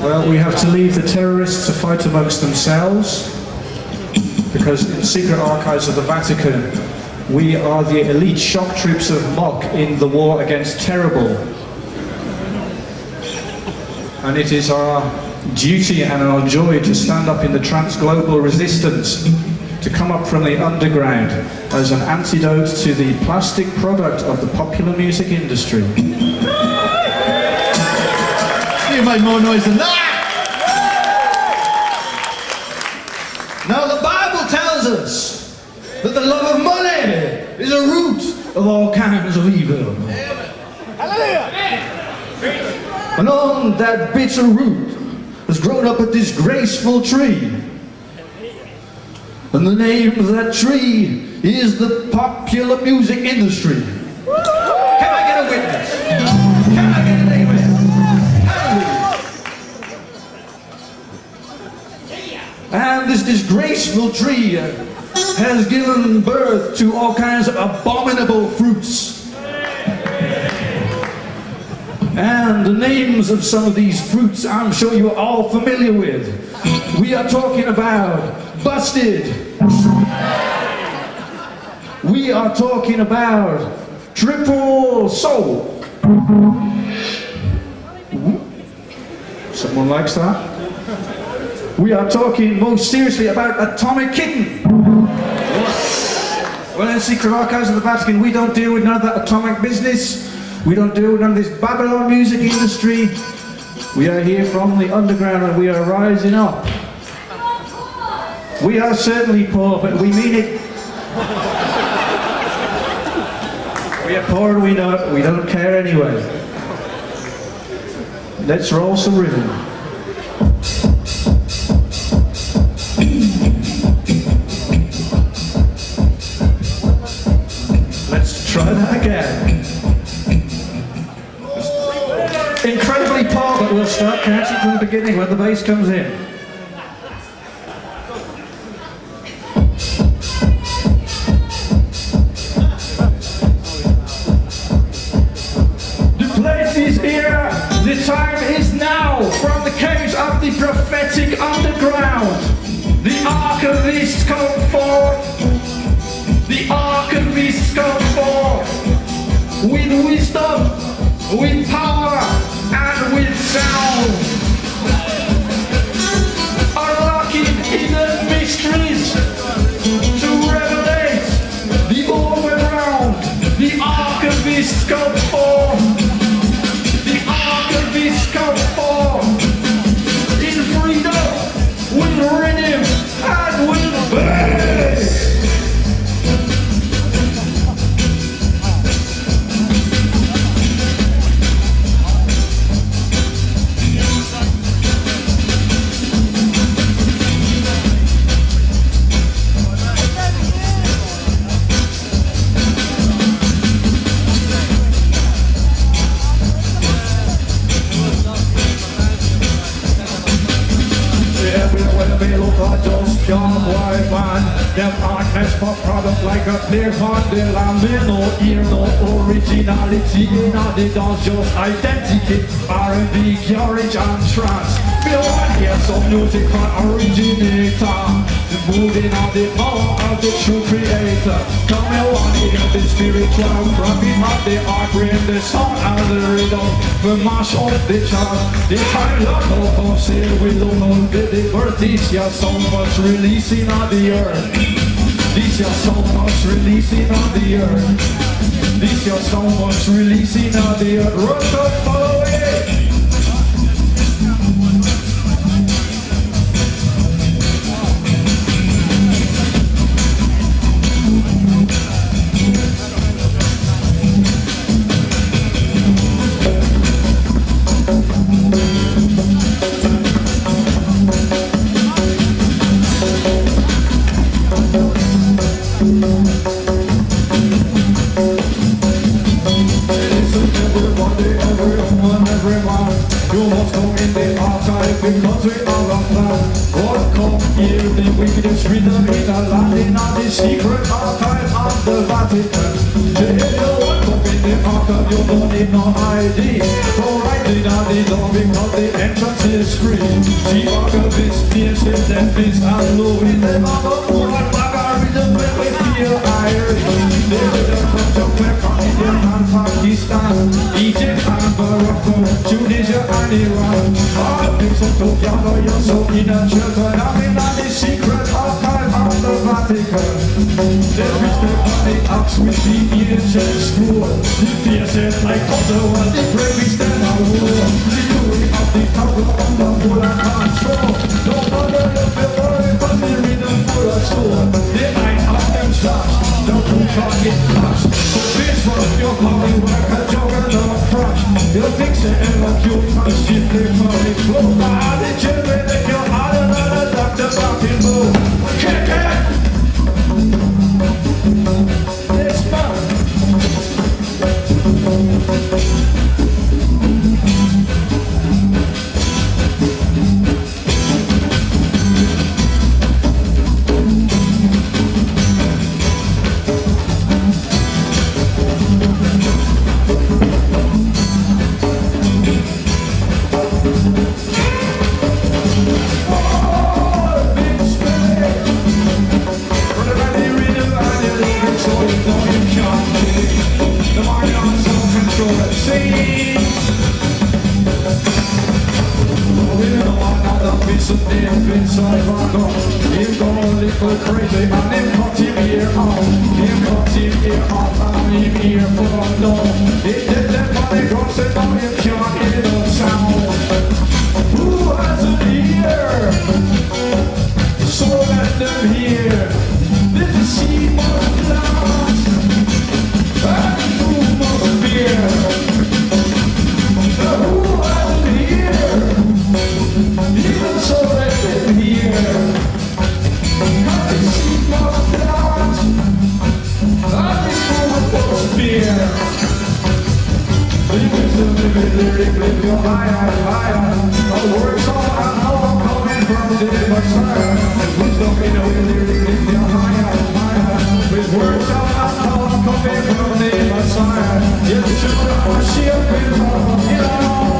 Well, we have to leave the terrorists to fight amongst themselves because in the secret archives of the Vatican, we are the elite shock troops of MOC in the war against terrible. And it is our duty and our joy to stand up in the trans-global resistance, to come up from the underground as an antidote to the plastic product of the popular music industry. Make more noise than that! Now the Bible tells us that the love of money is a root of all kinds of evil. Hallelujah! And on that bitter root has grown up a disgraceful tree. And the name of that tree is the popular music industry. Can I get a witness? And this disgraceful tree has given birth to all kinds of abominable fruits. And the names of some of these fruits I'm sure you're all familiar with. We are talking about busted. We are talking about triple soul. Hmm? Someone likes that? We are talking most seriously about atomic kitten. Well, Secret Archives of the Vatican, we don't deal with none of that atomic business. We don't deal with none of this Babylon music industry. We are here from the underground and we are rising up. We are certainly poor, but we mean it. We are poor and we know it, we don't care anyway. Let's roll some rhythm. Incredibly poor, but we'll start counting from the beginning when the bass comes in. The place is here, the time is now, from the caves of the prophetic underground. The archivists come forth, with wisdom, with power, and with sound. Man Them artists for product like a clear on the land They no ear, no originality In all they dance just identity R&B, garage and trance Feel want hear some music from originator. The moving on the power of the true creator. Come and want the spiritual Rubbing of the art Bring the sound and the rhythm. The mash up the chart The time local come say we don't know the This year so much releasing on the earth. This year so much releasing on the earth. This year so much releasing on the earth come here, the wickedest rhythm in the land In the secret archive of the Vatican what come in the park up, you don't need no ID. Go right in on the the entrance is free. She walk up this piece, then this and Louis. They walk up, pull like margarita, when we feel Irish. They did a from Jamaica, India and Pakistan. Egypt and Morocco, Tunisia and Iran. All the things from Tokyo, you're so in a church, but Vatican. There is the money ups with the. The theater like other one, the bravest them are war. The doing of the power on the full of control. No wonder you feel worried, but they're in the full of soul. The line of them shots, the book on get flushed. So this one, your body work a juggernaut crush. You'll fix it and look you punch, shit, money flow. Now the children, they Crazy Yes, children, I see a bit of, you know.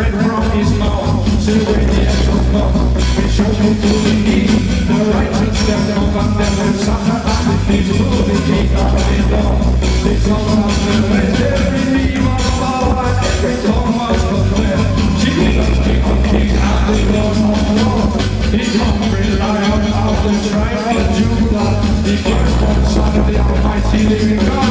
the bread from his mouth. Say when Jesus comes, we shall go to the east. The righteous step down and them will suffer and the will be kicked out of the. They come out the every knee must bow and every tongue must confess. Jesus, King of kings and the Lord of lords. He conquered lion of the tribe of Judah. The firstborn son of the Almighty living God.